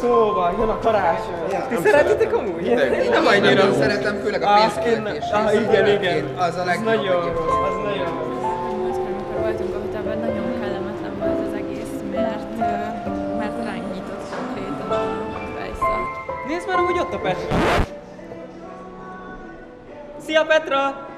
Szóval, jön a karácsony. Ti szeretitek amúgy? Én nem annyira szeretem, főleg a Ah, én, pénzköltés. ah, igen, igen. Az a legjobb. nagyon rossz, az nagyon. Múltkor, amikor voltunk a hotelben, nagyon kellemetlen volt az egész, mert, mert ránk nyitott konkrétan a. Nézd már, hogy ott a Petra. Szia Petra!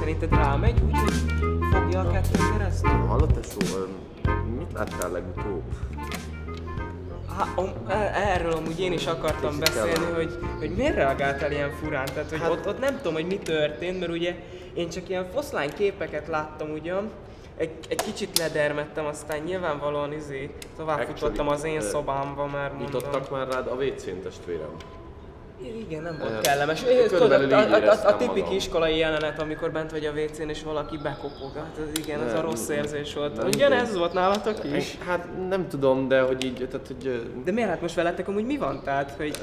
Szerinted rámegy úgy, hogy fogja a kettőn keresztül? Hallott tesó, mit láttál legutóbb? Há, om, e- erről amúgy én is akartam Kicsit beszélni, kell. hogy, hogy miért reagáltál ilyen furán, tehát hogy Hát- ott, ott nem tudom, hogy mi történt, mert ugye én csak ilyen foszlány képeket láttam ugyan, egy, egy kicsit ledermettem, aztán nyilvánvalóan izé tovább futottam az én szobámba, mert mondom. Nyitottak már rád a WC-n testvérem? Igen, nem volt kellemes. körülbelül a, a, a, a éreztem tipik magam. iskolai jelenet, amikor bent vagy a WC-n és valaki bekopog. Hát ez igen, ez a Nem, rossz érzés volt. nem Ugyanez tudom. volt nálatok is? Hát nem tudom, de hogy így, tehát hogy... ö, De miért hát most veletek amúgy mi van? Tehát, hogy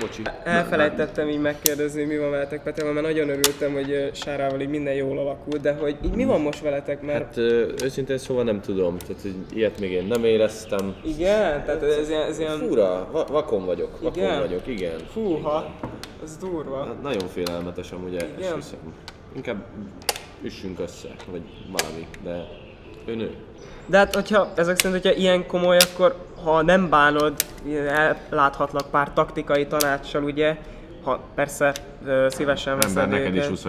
bocsi. elfelejtettem így megkérdezni, mi van veletek Petrával, mert nagyon örültem, hogy Sárával így minden jól alakult, de hogy így mi van most veletek, mert Hát őszintén szóval nem tudom, tehát hogy ilyet még én nem éreztem. igen, tehát ez ilyen, ez ilyen Fura, va- vakon vagyok, vakon Igen? vagyok, igen. fúha, ez durva. Hát nagyon félelmetes amúgy Igen? esküszöm. Inkább üssünk össze, vagy valami, de ő nő. De hát, hogyha ezek szerint, hogyha ilyen komoly, akkor ha nem bánod, láthatlak pár taktikai tanácssal, ugye, ha persze ö, szívesen veszed Ember neked is őket. 20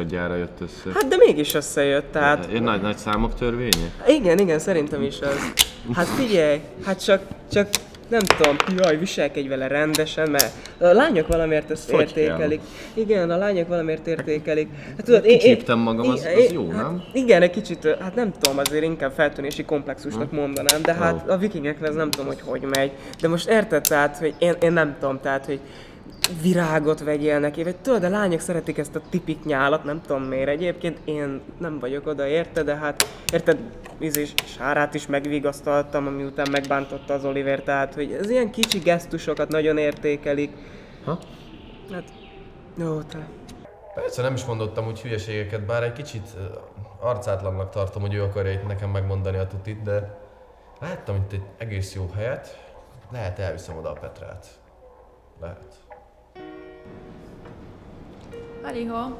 össze. Hát de mégis összejött, tehát Én nagy, nagy számok törvénye? igen, igen, szerintem is az. Hát figyelj, hát csak, csak nem tudom, jaj, viselkedj vele rendesen, mert a lányok valamiért ezt Hogy értékelik. Igen, a lányok valamiért értékelik. Hát tudod, én, én, Kicsíptem magam, az- az jó, hát, nem? Igen, egy kicsit, hát nem tudom, azért inkább feltűnési komplexusnak mondanám, de hát a vikingeknek ez nem tudom, hogy hogy megy. De most érted, tehát, hogy én, én nem tudom, tehát, hogy virágot vegyél neki, vagy tudod, a lányok szeretik ezt a tipik nyálat, nem tudom miért egyébként, én nem vagyok oda érte, de hát érted, ízés Sárát is megvigasztaltam, ami után megbántotta az Oliver, tehát hogy ez ilyen kicsi gesztusokat nagyon értékelik. Ha? Hát, jó, te. Persze nem is mondottam úgy hülyeségeket, bár egy kicsit arcátlannak tartom, hogy ő akarja itt nekem megmondani a tutit, de láttam itt egy egész jó helyet, lehet elviszem oda a Petrát. Lehet. Aliho,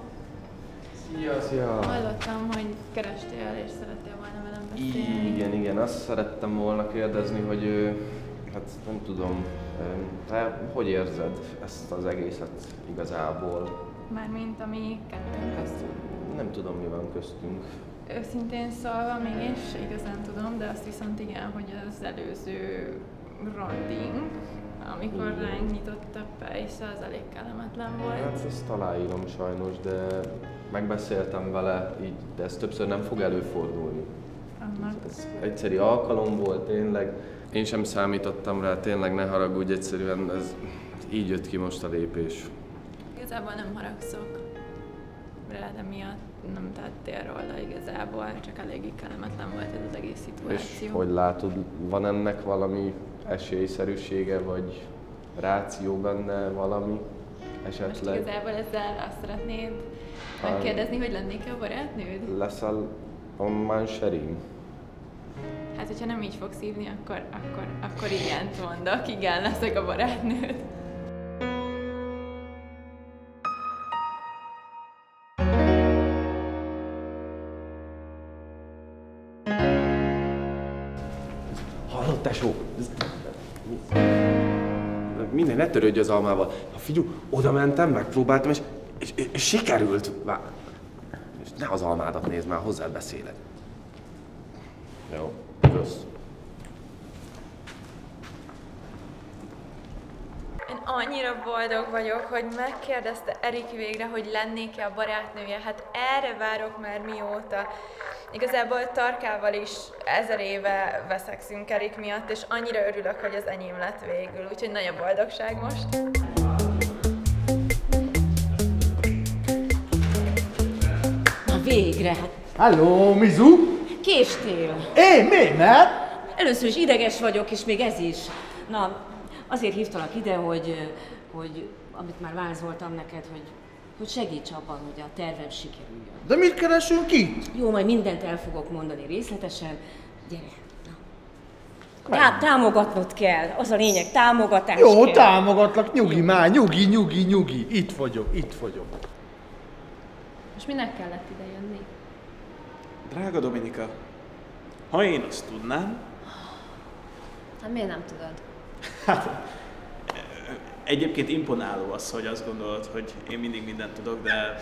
Szia, szia! hallottam, hogy kerestél és szerettél volna velem beszélni. Igen, igen, azt szerettem volna kérdezni, hogy hát nem tudom, Te hogy érzed ezt az egészet igazából? Mármint ami kettőnk közt. Nem tudom, mi van köztünk. Őszintén szólva még én sem igazán tudom, de azt viszont igen, hogy az előző randing, amikor ránk nyitott a pejsze, az elég kellemetlen Hát volt. ezt aláírom sajnos, de megbeszéltem vele, így, de ez többször nem fog előfordulni. Annak Ez egyszeri alkalom volt, tényleg. Én sem számítottam rá, tényleg ne haragudj, egyszerűen ez így jött ki most a lépés. igazából nem haragszok rád, emiatt nem tettél róla igazából, csak eléggé kellemetlen volt ez az egész És szituáció. hogy látod, van ennek valami esélyszerűsége, vagy ráció benne valami Most esetleg? igazából ezzel azt szeretnéd megkérdezni, hogy lennék-e a barátnőd? Leszel a manserim? Hát, hogyha nem így fogsz hívni, akkor, akkor, akkor igent mondok, igen, leszek a barátnőd. Ne törődj az almával. Ha figyú, oda mentem, megpróbáltam, és, és, és, és sikerült. Vá- És ne az almádat nézd már, hozzád beszélek. Jó, kösz. Én annyira boldog vagyok, hogy megkérdezte Erik végre, hogy lennék-e a barátnője. Hát erre várok már mióta. Igazából Tarkával is ezer éve veszekszünk Erik miatt, és annyira örülök, hogy az enyém lett végül. Úgyhogy nagy a boldogság most. Na végre, Halló, Mizu? késtél. Én mi, mert? Először is ideges vagyok, és még ez is. Na, azért hívtalak ide, hogy, hogy amit már vázoltam neked, hogy, hogy segíts abban, hogy a tervem sikerüljön. De mit keresünk itt? Jó, majd mindent el fogok mondani részletesen. Gyere, na. Tá- támogatnod kell, az a lényeg, támogatás Jó, kell. támogatlak, nyugi már, nyugi, nyugi, nyugi. Itt vagyok, itt vagyok. Most minek kellett ide jönni? Drága Dominika, ha én azt tudnám, Hát miért nem tudod? Egyébként imponáló az, hogy azt gondolod, hogy én mindig mindent tudok, de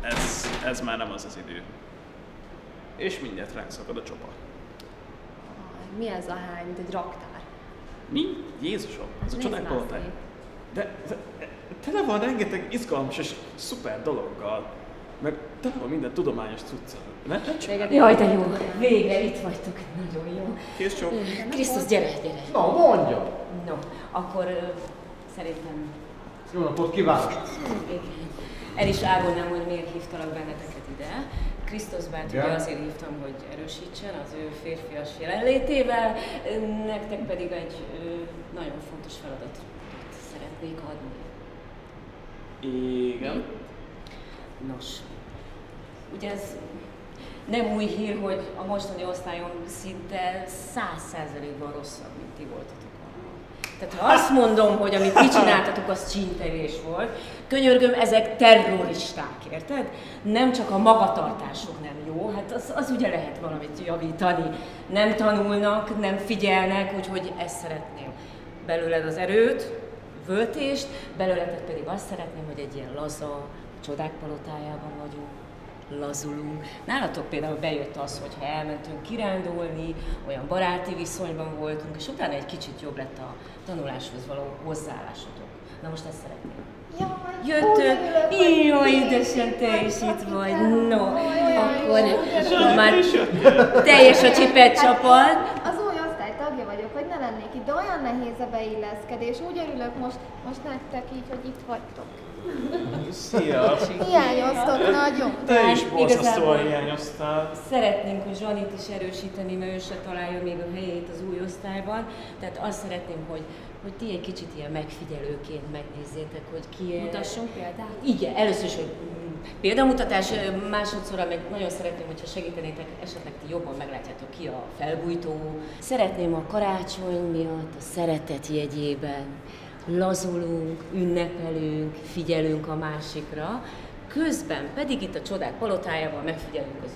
ez, ez már nem az az idő. És mindjárt ránk szakad a csopa. Mi ez a hány, mint egy raktár? Mi? Jézusom, ez a csodák. De, de tele van rengeteg izgalmas és szuper dologgal, meg tele van minden tudományos cuccal. Ne, ne csinálj. Jaj, de jó, végre itt vagytok, nagyon jó. Kész csók. Krisztus, gyere, gyere. Na, mondja. No, akkor szerintem Jó napot kívánok. El is árulnám, hogy miért hívtalak benneteket ide. Krisztus bát ugye azért hívtam, hogy erősítsen az ő férfias jelenlétével, nektek pedig egy nagyon fontos feladatot szeretnék adni. Igen. Nos, ugye ez nem új hír, hogy a mostani osztályon szinte száz százalékban rosszabb, mint ti voltatok. Tehát ha azt mondom, hogy amit ti csináltatok, az csínterés volt, könyörgöm, ezek terroristák, érted? Nem csak a magatartásuk nem jó, hát az, az ugye lehet valamit javítani. Nem tanulnak, nem figyelnek, úgyhogy ezt szeretném. Belőled az erőt, völtést, belőletek pedig azt szeretném, hogy egy ilyen laza, csodák palotájában vagyunk, lazulunk. Nálatok például bejött az, hogy ha elmentünk kirándulni, olyan baráti viszonyban voltunk, és utána egy kicsit jobb lett a tanuláshoz való hozzáállásotok. Na most ezt szeretném. Jöttök, jó édesen, te is itt vagy. No, akkor, akkor már teljes a csipet csapat. Az új osztály tagja vagyok, hogy ne lennék itt, de olyan nehéz a beilleszkedés. Úgy örülök most, most nektek így, hogy itt vagytok. Szia! Hiányoztok nagyon. Te is borzasztóan hiányoztál. Szeretnénk, hogy Zsanit is erősíteni, mert ő se találja még a helyét az új osztályban. Tehát azt szeretném, hogy, hogy ti egy kicsit ilyen megfigyelőként megnézzétek, hogy ki... Mutassunk példát? Igen, először is, hogy példamutatás, másodszorra meg nagyon szeretném, hogyha segítenétek, esetleg ti jobban meglátjátok ki a felbújtó. Szeretném a karácsony miatt, a szeretet jegyében. Lazulunk, ünnepelünk, figyelünk a másikra, közben pedig itt a csodák palotájában megfigyelünk az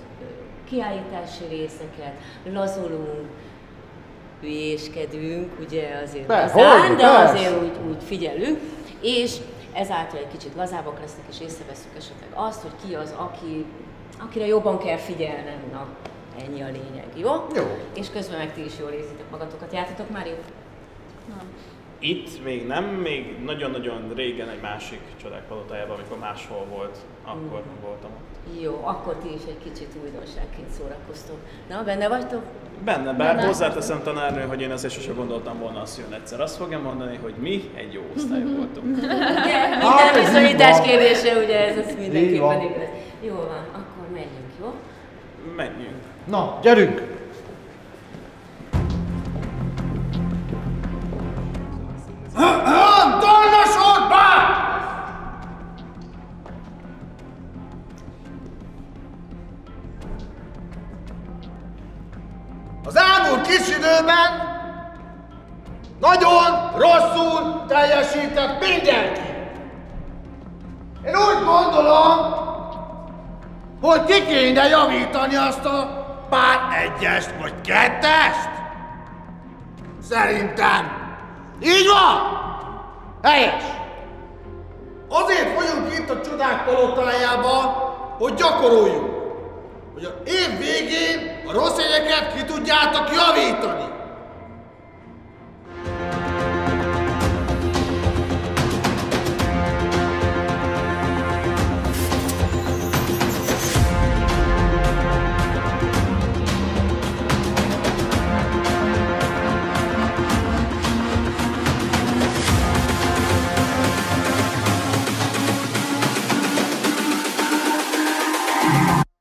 kiállítási részeket, lazulunk, hülyéskedünk, ugye azért lazán, hogyne, de azért úgy, úgy figyelünk, és ezáltal egy kicsit lazábbak lesznek, és észreveszünk esetleg azt, hogy ki az, aki, akire jobban kell figyelnem. Na, ennyi a lényeg, jó? Jó. És közben meg ti is jól érzitek magatokat. Játszatok már jó? Itt még nem, még nagyon-nagyon régen egy másik csodák palotájában, amikor máshol volt, akkor voltam ott. Jó, akkor ti is egy kicsit újdonságként szórakoztok. Na, benne vagytok? Benne, bár hozzáteszem tanárnő, hogy én azért sosem gondoltam volna azt, hogy jön egyszer. Azt fogja mondani, hogy mi egy jó osztály voltunk. Ugye, Hát, minden viszonyítás kérdése, ugye ez az mindenképpen igaz. Jó van, akkor menjünk, jó? Menjünk. Na, gyerünk! Tornasorba! Az elmúlt kis nagyon rosszul teljesített mindenki. Én úgy hogy ki kéne javítani azt a pár egyest vagy kettest? Szerintem. Így van? Helyes. Azért vagyunk itt a csodák palotájában, hogy gyakoroljuk. Hogy az év végén a rossz jegyeket ki tudjátok javítani.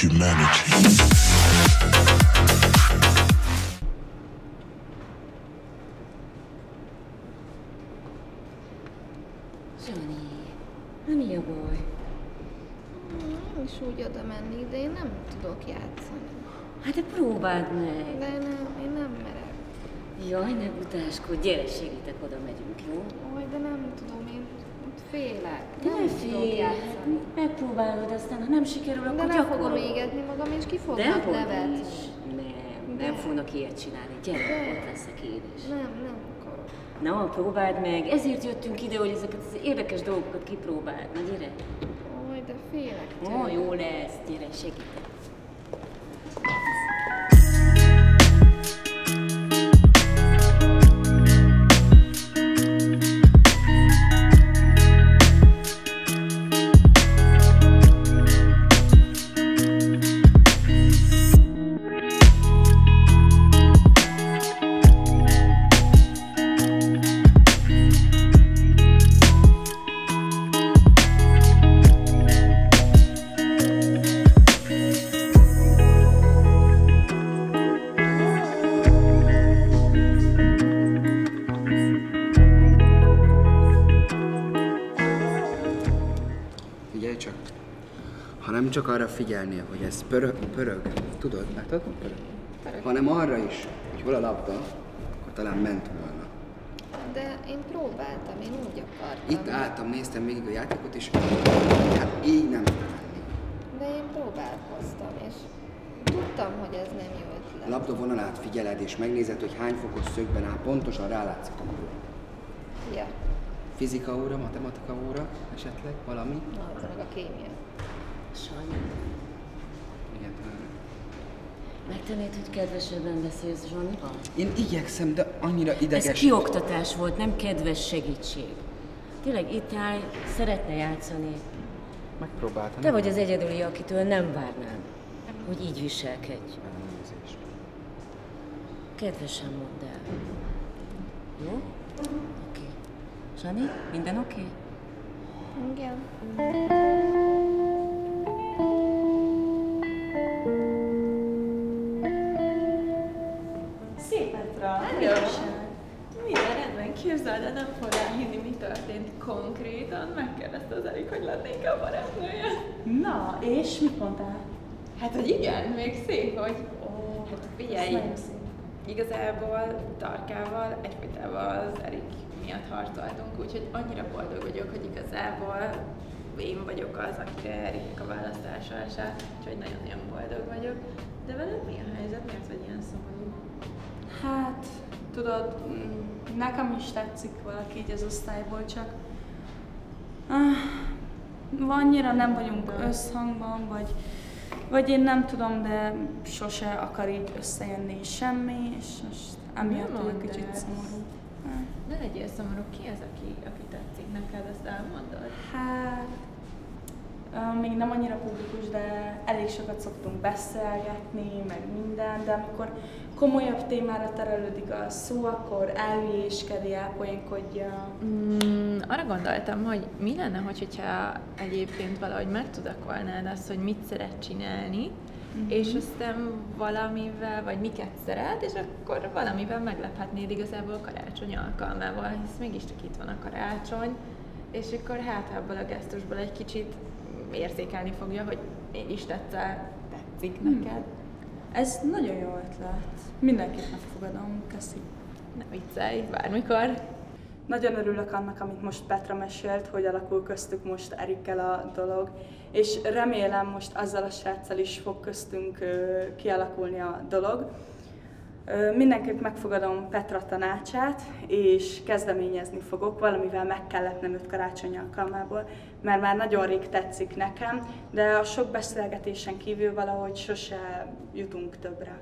Humanity. Na mi a baj? Nem is úgy oda menni, de én nem tudok játszani. Hát de próbáld meg. De nem, én nem merek. Jaj, ne butáskodj, gyere, segítek, oda megyünk, jó? Oj, de nem tudom, én félek. De nem félj, megpróbálod, aztán ha nem sikerül, De akkor nem fogom gyakorolod. égetni magam, és ki De hogy nevetni. Nem, nem De. fognak ilyet csinálni. Gyere, De. ott leszek én is. Nem, nem akarok. Na, próbáld meg. Ezért jöttünk ide, hogy ezeket az érdekes dolgokat kipróbáld. Na, gyere. Oj, de félek Ó, jó lesz. Gyere, segítek. Figyelnél, hogy ez pörög, pörög. Tudod, látod? Pörög. Hanem arra is, hogy hol a labda, akkor talán ment volna. De én próbáltam, én úgy akartam. Itt álltam, néztem végig a játékot, és hát így nem menni. De én próbálkoztam, és tudtam, hogy ez nem jó A ötlet. labda vonalát figyeled, és megnézed, hogy hány fokos szögben áll, pontosan rálátszik a gól. Ja, Fizika óra, matematika óra, esetleg valami? na, ez meg a kémia. Talán. Megtennéd, hogy kedvesebben beszélsz Zsanival? Én igyekszem, de annyira ideges. Ez kioktatás volt, nem kedves segítség. Tényleg itt áll, szeretne játszani. Megpróbáltam. Te vagy az egyedüli, akitől nem várnám, hogy így viselkedj. Elnézést. Kedvesen mondd el. Jó? Oké. Zsani, minden oké? Igen. Képzeld, de nem fog elhinni, mi történt konkrétan. Megkérdezte az Erik, hogy lennék a barátnője. Na, és mit mondtál? Hát, hogy igen, még szép, hogy... Ó, Hát figyelj, igazából Tarkával egyfolytában az Erik miatt harcoltunk, úgyhogy annyira boldog vagyok, hogy igazából én vagyok az, akire Eriknek a választása esett, úgyhogy nagyon-nagyon boldog vagyok. De veled mi a helyzet? Miért vagy ilyen szomorú? Hát, tudod, mm, nekem is tetszik valaki így az osztályból, csak ah, annyira nem vagyunk összhangban, vagy, vagy én nem tudom, de sose akar így összejönni semmi, és most emiatt vagyok kicsit szomorú. Ne legyél szomorú, ki az, aki, aki tetszik neked, ezt elmondod? Hát, még nem annyira publikus, de elég sokat szoktunk beszélgetni, meg minden, de amikor komolyabb témára terelődik a szó, akkor elhülyéskedi, elpoénkodja. Mm, arra gondoltam, hogy mi lenne, hogy, hogyha egyébként valahogy megtudakolnád azt, hogy mit szeret csinálni, Mhm. és aztán valamivel, vagy miket szeret, és akkor valamivel meglephetnéd igazából karácsony alkalmával, hisz mégiscsak itt van a karácsony, és akkor hát ebből a gesztusból egy kicsit érzékelni fogja, hogy mégis tetszel, tetszik Hmm. neked. Ez nagyon jó ötlet. Mindenképp megfogadom, köszi. Ne viccelj, bármikor. Nagyon örülök annak, amit most Petra mesélt, hogy alakul köztük most Erikkel a dolog, és remélem most azzal a sráccal is fog köztünk kialakulni a dolog. Mindenképp megfogadom Petra tanácsát, és kezdeményezni fogok, valamivel meg kell lepnem őt karácsony alkalmából, mert már nagyon rég tetszik nekem, de a sok beszélgetésen kívül valahogy sose jutunk többre.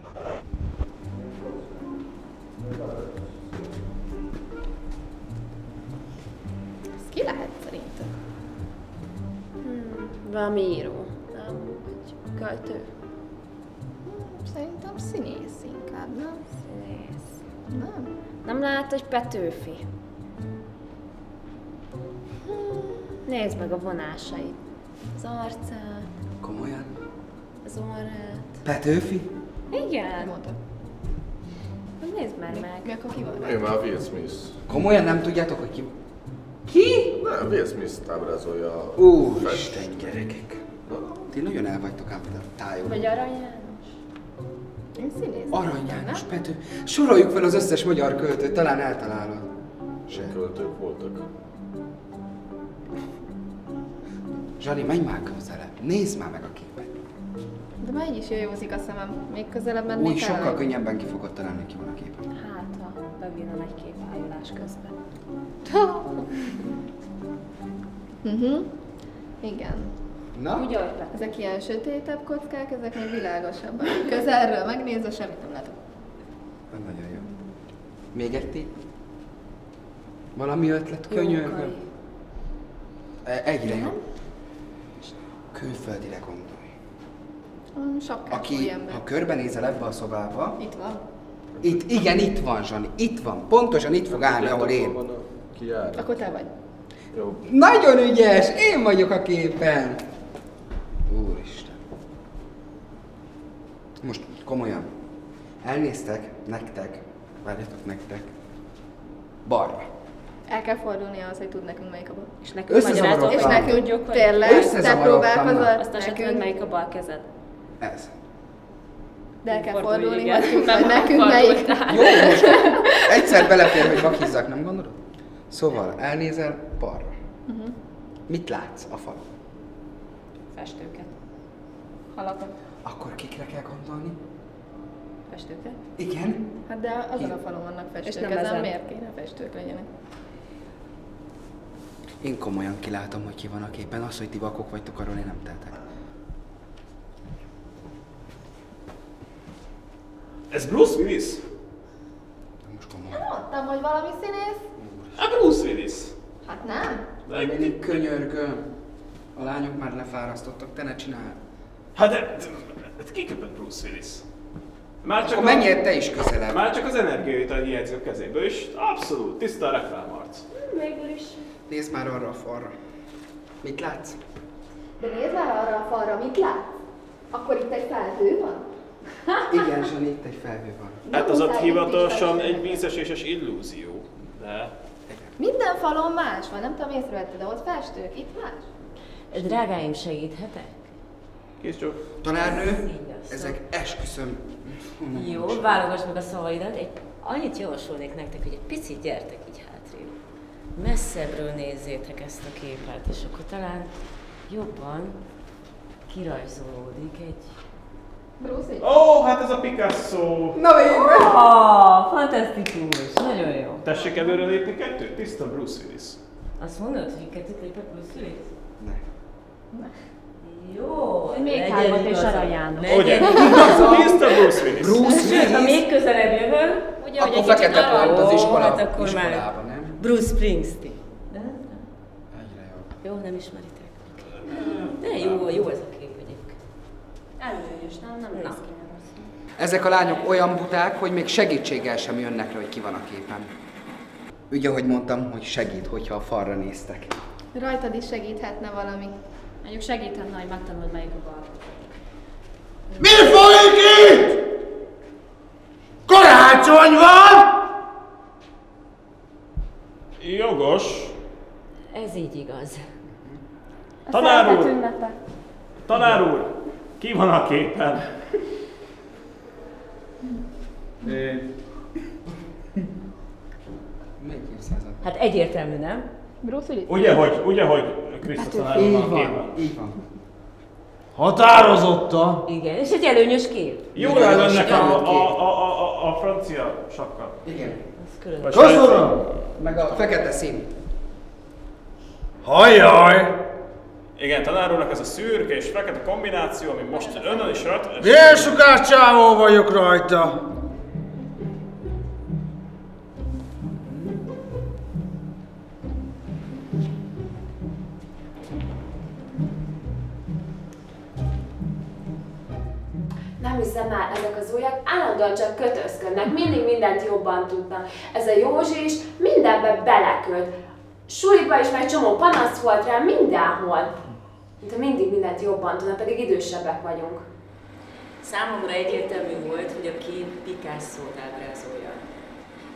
Ez ki lehet szerintem? Hmm, valami író, nem? Vagy költő. Szerintem színész inkább, nem? Színész. Nem? Nem lehet, hogy Petőfi. Nézd meg a vonásait. Az arcát, Komolyan? az orrát. Petőfi? Igen. Mondta. Nézd már meg. Mi akkor ki van? Én már Will Smith. Komolyan nem tudjátok, hogy ki... Ki? Nem, Will Smith ábrázolja a Úristen, gyerekek. Ti nagyon el vagytok ám a tájon. Vagy Arany János. Én színész. Arany János, Pető. Soroljuk fel az összes magyar költőt, talán eltalálod. Se költők voltak. Zsani, menj már közelebb. Nézd már meg a képet. De már így is józik a szemem. Még közelebb mennék Úgy sokkal el? könnyebben ki fogod találni, ki van a képen. Hát, ha bevillan egy kép ájulás közben. Mhm. Igen. Na? Úgy. Ezek ilyen sötétebb kockák, ezek még világosabbak. Közelről megnézve semmit nem látok. Hát Nagyon jó. Még egy tép? Valami ötlet, könyörgöm. E- Egyre. És Külföldire gondolj. Sok Aki, ember. ha körbenézel ebbe a szobába, Itt van. itt, igen, itt van, Zsani, itt van. Pontosan itt fog állni, ahol én. Van a kijárat. Akkor te vagy. Jó. Nagyon ügyes! Én vagyok a képen! Úristen. Most komolyan. Elnéztek nektek, várjatok nektek, balra. El kell fordulni ahhoz, hogy tud nekünk melyik a bal. És nekünk magyarázol, És nekünk tudjuk, hogy tényleg, te próbálkozol, azt se tudod, melyik a bal kezed. Ez. de el kell fordulni, igen. hogy nekünk melyik. Jó, most egyszer belefér, hogy vakizzák, nem gondolod? Szóval elnézel balra. Mhm. Mit látsz a falon? Festőket. Halakat. Akkor kikre kell gondolni? Festőket? Igen. Hát de azon a falon vannak És festők, nem ezen ezen. miért kéne festők legyenek? Én komolyan kilátom, hogy ki van a képen. Az, hogy ti vakok vagytok, arról én nem tehetek. Ez Bruce Willis? Most komolyan. Mondtam, hogy valami színész? Hát Bruce Willis. Hát nem. De, Én könyörgöm. A lányok már lefárasztottak, te ne csinálj. hát de, de kiköpött Bruce Willis. Már Akkor menjél te is közelebb. Már csak az energiaital hiányzik a kezéből, és abszolút tiszta a reklámarc. Végül is. Nézd már arra a falra. Mit látsz? De nézd már arra a falra, mit látsz? Akkor itt egy felhő van? Igen, Zsani, itt egy felhő van. Hát az ott hivatalosan egy vízeséses illúzió. De... Minden falon más van, nem tudom, észrevetted, de ott festők, itt más. Drágáim, segíthetek? Kész csak. Tanárnő, ezek esküszöm. Jó, válogass meg a szavaidat. Egy, annyit javasolnék nektek, hogy egy picit gyertek így hátrébb. Messzebbről nézzétek ezt a képet, és akkor talán jobban kirajzolódik egy... Ó, hát ez a Picasso! Na végre! Ah, fantasztikus, nagyon jó. Tessék előre lépni kettőt? Tiszta Bruce Willis. Azt mondod, hogy kettőt lépett Bruce Willis? Ne. Jó, Még hármat és arra János. Ugye? Tiszta Bruce Willis. Bruce Sőt, ha Willis? még közelebb jövök, Ugye, hogy Akkor egy kicsit pont az iskola, hát akkor már- iskolában, nem? Bruce Springsteen. De? Egyre jobb. Jó, nem ismeritek. De jó, jó ez a kép egyébként. Előnyös, nem? Nem Na. Ezek a lányok olyan buták, hogy még segítséggel sem jönnek rá, hogy ki van a képen. Ugye, ahogy mondtam, hogy segít, hogyha a falra néztek. Rajtad is segíthetne valami. Mondjuk segíthetne, hogy megtanuld melyik a bal. Mi folyik itt? Karácsony van! Jogos. Ez így igaz. Tanár szeretet úr! ünnepe. Tanár úr! Ki van a képen? Évszázad? Hát egyértelmű, nem? Bruce Willis? Ugye, hogy, ugye, hogy Krisztus van Így a van, így van. Határozottan! Igen, és egy előnyös kép. Jó Igen, áll önnek a, a, a, a, a, francia sapka. Igen. Köszönöm! Meg a fekete szín. Hajjaj! Igen, tanár úrnak ez a szürke és fekete kombináció, ami most önnön is rajta. Milyen sokás csávó vagyok rajta? Nem hiszem már, ezek az ujjak állandóan csak kötözködnek, mindig mindent jobban tudnak. Ez a Józsi is mindenbe belekölt. Suliba is meg csomó panasz volt rá mindenhol. Ha mindig mindent jobban tudna, pedig idősebbek vagyunk. Számomra egyértelmű volt, hogy a kép Picasso-t ábrázolja.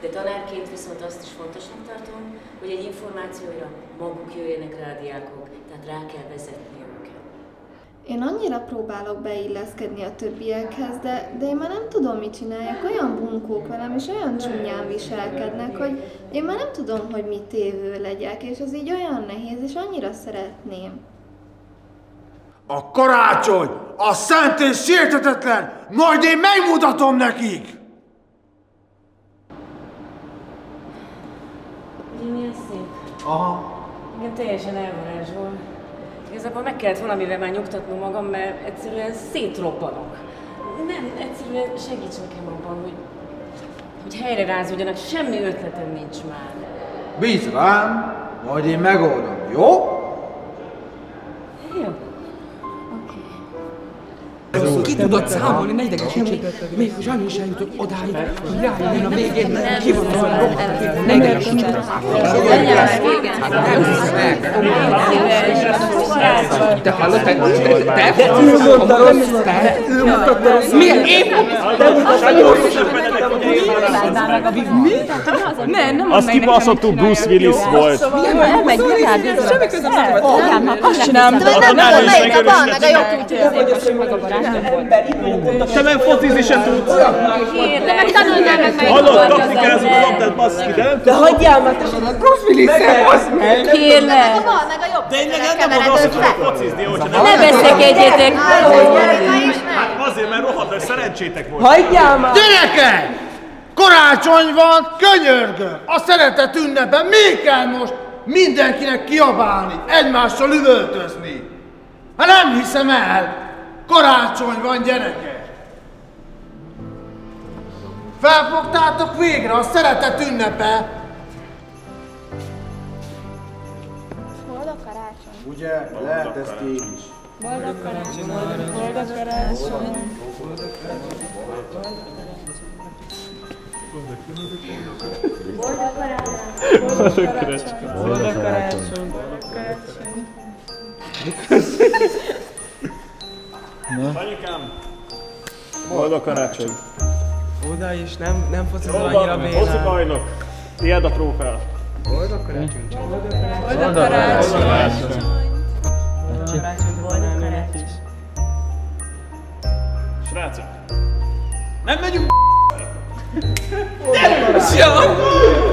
De tanárként viszont azt is fontosnak tartom, hogy egy információra maguk jöjjenek rá a diákok, tehát rá kell vezetni. Én annyira próbálok beilleszkedni a többiekhez, de, de én már nem tudom, mit csináljak. Olyan bunkók velem, és olyan csúnyán viselkednek, hogy én már nem tudom, hogy mit tévő legyek, és az így olyan nehéz, és annyira szeretném. A karácsony, a szent és sértetetlen, majd én megmutatom nekik! Milyen szép? Aha. Igen, teljesen elvarázsol. Igazából meg kellett valamivel már nyugtatnom magam, mert egyszerűen szétrobbanok. Nem, egyszerűen segíts nekem abban, hogy, hogy helyre rázódjanak, semmi ötletem nincs már. Bíz rám, majd én megoldom, jó? Ki tudod számolni, ne idegesítsék. Még Zsani is eljutott odáig, hogy rájön a végén, ki van az a rohadt. Ne idegesítsék. Nem hiszem el. Te hallottad? Te? Ő mondta rosszul. Ő mutatta rosszul. Miért? Én? Te mutatta rosszul. Ne, nem Az Bruce Willis volt. Elmegy. Semmi közöm nem volt. Azt csinálom. De nem tudom, melyik a van, bal, meg a jobb, Te nem focizni se tudsz. De meg tanulnál meg melyik Hallod, volt az taktikázunk a labdát, basszus, de nem De hagyjál már, te a Bruce Willis-el, az meg! Kérlek. A bal, meg a jobb. Tényleg nem mondod azt, hogy focizni, hogyha nem. Ne beszélkedjetek. Hát azért, mert rohadt nagy szerencsétek volt. Hagyjál már! Gyerekek! Karácsony van, könyörgöm! A szeretet ünnepe, mi kell most mindenkinek kiabálni, egymással üvöltözni? Hát nem hiszem el! Karácsony van, gyerekek! Felfogtátok végre a szeretet ünnepe! Boldog karácsony. Ugye, lehet ezt így is. Boldog karácsony. Boldog karácsony. Boldog karácsony. Boldog karácsony. Anyukám, boldog karácsony. Oda is, nem, nem focizol annyira Bélán. foci bajnok. Tiéd a trófea. Boldog karácsony. Boldog Boldog karácsony. Boldog karácsony. Boldog karácsony. Srácok, nem megyünk Szia!